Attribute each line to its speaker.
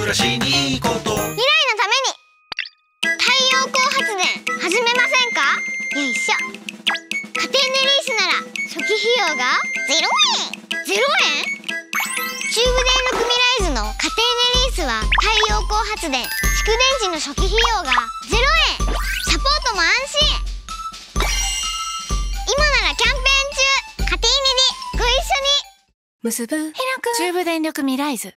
Speaker 1: 暮らしにいいこと
Speaker 2: 未来のために。太陽光発電始めませんか？よいしょ。家庭でリースなら初期費用が0円。チュ円中部電力ミライズの家庭ネリースは太陽光発電。蓄電池の初期費用が0円。サポートも安心。今ならキャンペーン中。家庭ネリご一緒に。
Speaker 3: 結ぶ中部電力ミライズ